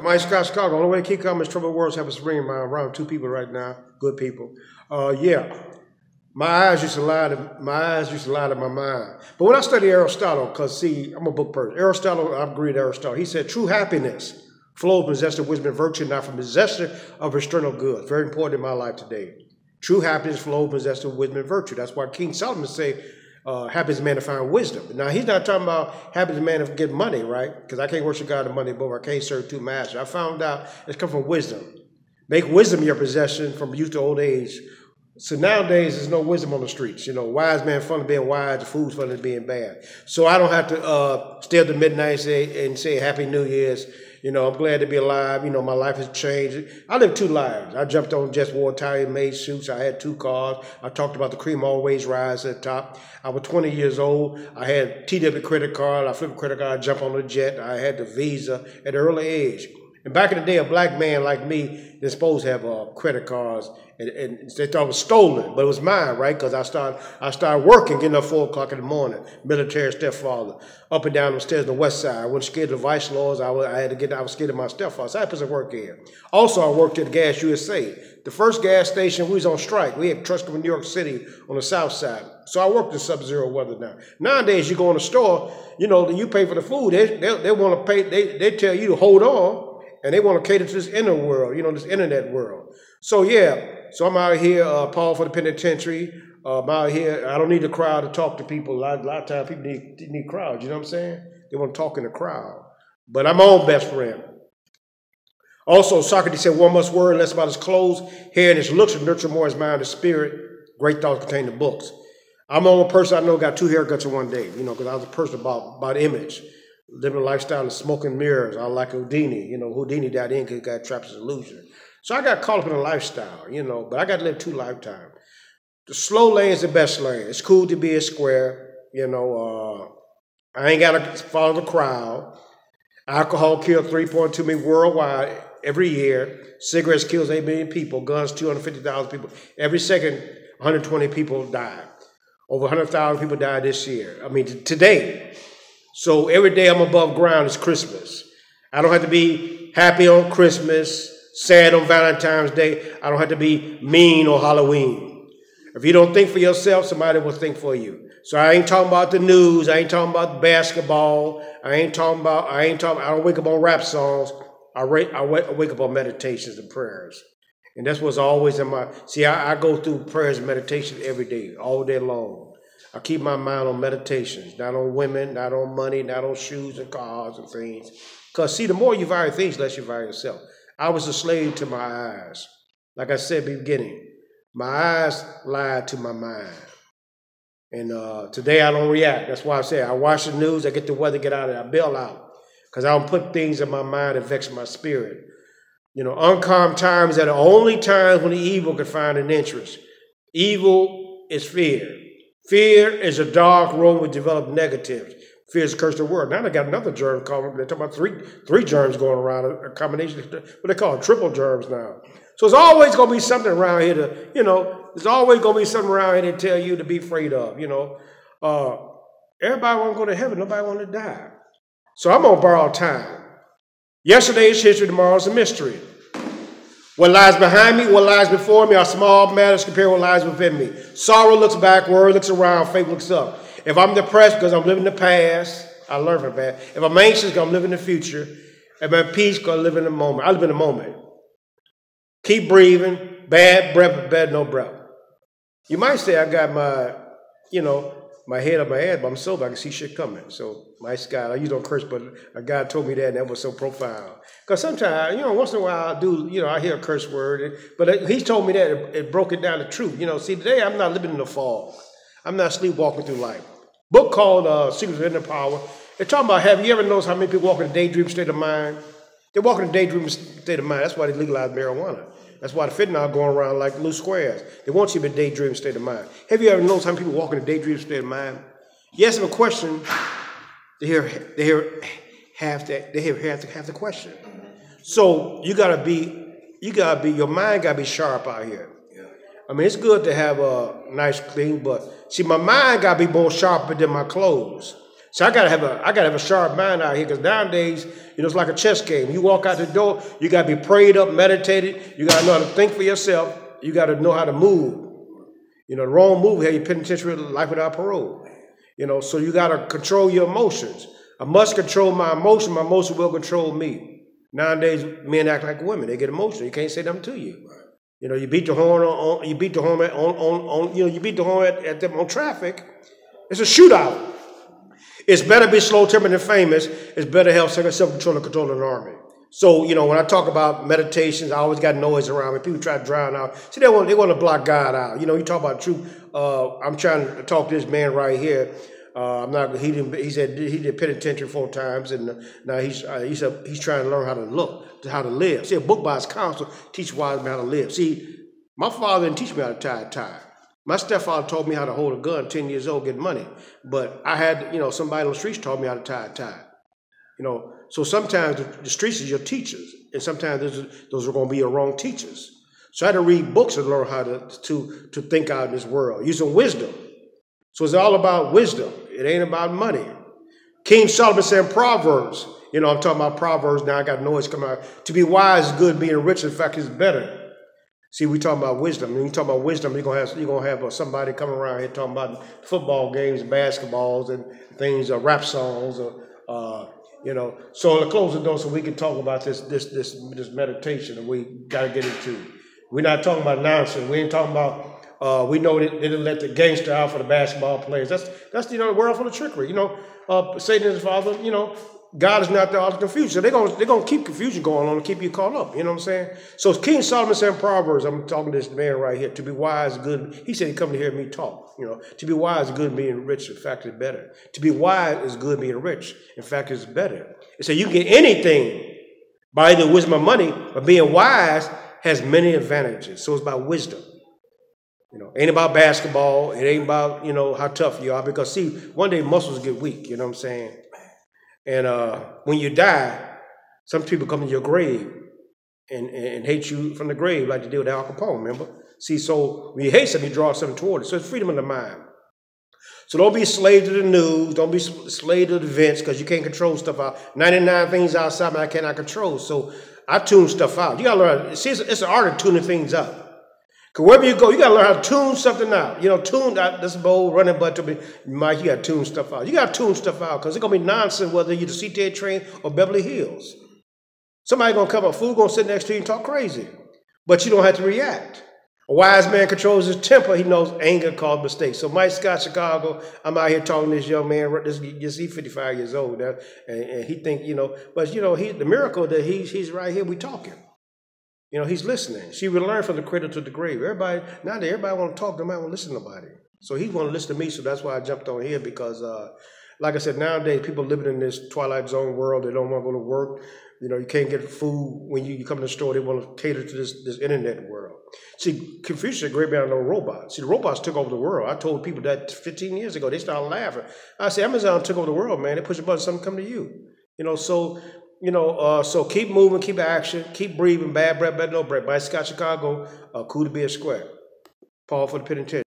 Mike Scott Scott, the only way to keep coming is trouble words have us ringing my around two people right now, good people. Uh, yeah, my eyes used to lie to my eyes used to lie to my mind. But when I study Aristotle, because see, I'm a book person. Aristotle, I agree with Aristotle. He said true happiness flows from of wisdom and virtue, not from possession of external goods. Very important in my life today. True happiness flows from of wisdom and virtue. That's why King Solomon say, uh, happy is the man to find wisdom. Now, he's not talking about happy is the man to get money, right? Because I can't worship God and money both. I can't serve two masters. I found out it's come from wisdom. Make wisdom your possession from youth to old age. So nowadays, there's no wisdom on the streets. You know, wise man fun of being wise, fool's fun of being bad. So I don't have to uh, stay up to midnight and say, and say Happy New Year's you know, I'm glad to be alive. You know, my life has changed. I lived two lives. I jumped on just wore Italian made suits. I had two cars. I talked about the cream always rise at the top. I was 20 years old. I had TW credit card. I flipped a credit card, I jump on the jet. I had the visa at an early age. And back in the day, a black man like me is supposed to have uh, credit cards, and, and, they thought it was stolen, but it was mine, right? Because I started, I started working, getting up four o'clock in the morning, military stepfather, up and down the stairs on the west side. I wasn't scared of the vice lords. I, was, I had to get, I was scared of my stepfather. So I put some work in. Also, I worked at Gas USA. The first gas station, we was on strike. We had from New York City on the south side. So I worked in sub-zero weather now. Nowadays, you go in the store, you know, you pay for the food. They, they, they want to pay, they, they tell you to hold on and they want to cater to this inner world, you know, this internet world. So yeah, so I'm out here, uh, Paul for the penitentiary. Uh, I'm out here. I don't need a crowd to talk to people. A lot, a lot of times people need need crowds. You know what I'm saying? They want to talk in a crowd. But I'm own best friend. Also, Socrates said, "One must worry less about his clothes, hair, and his looks, and nurture more his mind and spirit." Great thoughts contain the books. I'm the only person I know got two haircuts in one day. You know, because I was a person about about image living a lifestyle of smoking mirrors. I like Houdini. You know, Houdini died in because he got trapped as an illusion. So I got caught up in a lifestyle, you know, but I got to live two lifetimes. The slow lane is the best lane. It's cool to be a square, you know. Uh, I ain't got to follow the crowd. Alcohol killed 3.2 million worldwide every year. Cigarettes kills 8 million people. Guns, 250,000 people. Every second, 120 people die. Over 100,000 people died this year. I mean, today, so every day I'm above ground is Christmas. I don't have to be happy on Christmas, sad on Valentine's Day. I don't have to be mean on Halloween. If you don't think for yourself, somebody will think for you. So I ain't talking about the news. I ain't talking about basketball. I ain't talking about, I ain't talking, I don't wake up on rap songs. I, I, wake up on meditations and prayers. And that's what's always in my, see, I, I go through prayers and meditation every day, all day long. I keep my mind on meditations, not on women, not on money, not on shoes and cars and things. Because, see, the more you value things, less you value yourself. I was a slave to my eyes. Like I said beginning, my eyes lied to my mind. And uh, today I don't react. That's why I say I watch the news, I get the weather, get out of it, I bail out. Because I don't put things in my mind that vex my spirit. You know, uncalm times are the only times when the evil can find an interest. Evil is fear. Fear is a dark room with developed negatives. Fear is a curse of the world. Now they got another germ called, they're talking about three three germs going around, a combination, what they call triple germs now. So it's always going to be something around here to, you know, there's always going to be something around here to tell you to be afraid of, you know. Uh, everybody want to go to heaven, nobody want to die. So I'm on borrowed time. Yesterday is history, tomorrow is a mystery. What lies behind me, what lies before me are small matters compared to what lies within me. Sorrow looks backward, world looks around, faith looks up. If I'm depressed because I'm living the past, I learn from that. If I'm anxious because I'm living the future, if I'm peace because I live in the moment, I live in the moment. Keep breathing, bad breath, bad no breath. You might say I got my, you know, my head up my head, but I'm sober. I can see shit coming. So nice guy. I use don't curse, but a guy told me that, and that was so profound. Because sometimes, you know, once in a while I do, you know, I hear a curse word, but he told me that it, it, broke it down to truth. You know, see, today I'm not living in the fog. I'm not sleepwalking through life. Book called uh, Secrets of Inner Power. They're talking about have you ever noticed how many people walk in a daydream state of mind? They walk in a daydream state of mind. That's why they legalized marijuana. That's why the fentanyl going around like loose squares. They want you to be a daydream state of mind. Have you ever noticed how people walk in a daydream state of mind? You ask them a question, they hear they hear half that they hear half the, half the question. So you gotta be you gotta be your mind gotta be sharp out here. I mean, it's good to have a nice clean, but see, my mind gotta be more sharper than my clothes. So I gotta have a I gotta have a sharp mind out here because nowadays, you know, it's like a chess game. You walk out the door, you gotta be prayed up, meditated. You gotta know how to think for yourself. You gotta know how to move. You know, the wrong move here, you penitentiary life without parole. You know, so you gotta control your emotions. I must control my emotion. My emotion will control me. Nowadays, men act like women. They get emotional. You can't say nothing to you. You know, you beat the horn on, you beat the horn on, on, on, you know, you beat the horn at, at them on traffic. It's a shootout. It's better to be slow tempered than famous. It's better have self control and control an army. So, you know, when I talk about meditations, I always got noise around me. People try to drown out. See, they want, they want to block God out. You know, you talk about truth. Uh, I'm trying to talk to this man right here. Uh, I'm not. He didn't. He said he did penitentiary four times, and now he's uh, he's a, he's trying to learn how to look, how to live. See, a book by his counsel teach wise men how to live. See, my father didn't teach me how to tie a tie. My stepfather taught me how to hold a gun, 10 years old, get money. But I had, you know, somebody on the streets taught me how to tie a tie. You know, so sometimes the, the streets is your teachers, and sometimes those, those are going to be your wrong teachers. So I had to read books and learn how to, to, to think out in this world, using wisdom. So it's all about wisdom. It ain't about money. King Solomon said Proverbs, you know, I'm talking about Proverbs now, I got noise coming out. To be wise is good, being rich, in fact, is better. See, we talking about wisdom. When you talk about wisdom, you're gonna have you're gonna have uh, somebody coming around here talking about football games, basketballs, and things, uh, rap songs, or uh, you know. So to close the door, so we can talk about this this this this meditation that we gotta get into. We're not talking about nonsense. We ain't talking about. Uh, we know that they didn't let the gangster out for the basketball players. That's that's you know the world full of trickery. You know, uh, his father. You know, God is not the author of confusion. So they're going they're gonna keep confusion going on and keep you caught up. You know what I'm saying? So King Solomon said in Proverbs, I'm talking to this man right here, to be wise, good. He said he come to hear me talk. You know, to be wise is good, being rich, in fact, is better. To be wise is good, being rich. In fact, is better. It said you can get anything by either wisdom or money, but being wise has many advantages. So it's about wisdom. You know, ain't about basketball. It ain't about, you know, how tough you are. Because see, one day muscles get weak, you know what I'm saying? And uh, when you die, some people come to your grave and, and, hate you from the grave, like they did with Al Capone, remember? See, so when you hate something, you draw something toward it. So it's freedom of the mind. So don't be slave to the news. Don't be slave to the events because you can't control stuff out. 99 things outside I cannot control. So I tune stuff out. You got to learn. See, it's, it's an art of tuning things out. Because wherever you go, you got to learn how to tune something out. You know, tune out this bold running butt to be, Mike, you got to tune stuff out. You got to tune stuff out because it's going to be nonsense whether you're the CTA train or Beverly Hills. Somebody going to come up, fool going to sit next to you and talk crazy. But you don't have to react. A wise man controls his temper. He knows anger causes mistakes. So Mike Scott, Chicago, I'm out here talking to this young man. This, this he's 55 years old, and, and he think, you know, but you know, he the miracle that he's he's right here. We talking. You know, he's listening. See, we learn from the cradle to the grave. Everybody, now that everybody want to talk, nobody want to listen to nobody. So he want to listen to me, so that's why I jumped on here because, uh, like I said, nowadays people living in this twilight zone world. They don't want to go to work. You know, you can't get food when you, you come to the store. They want to cater to this this internet world. See, Confucius a great man no robots. See, the robots took over the world. I told people that 15 years ago. They started laughing. I said, Amazon took over the world, man. They push a button, something come to you. You know, so you know, uh, so keep moving, keep action, keep breathing. Bad breath, better no breath. By Scott Chicago, uh, cool to be a square. Paul for the penitentiary.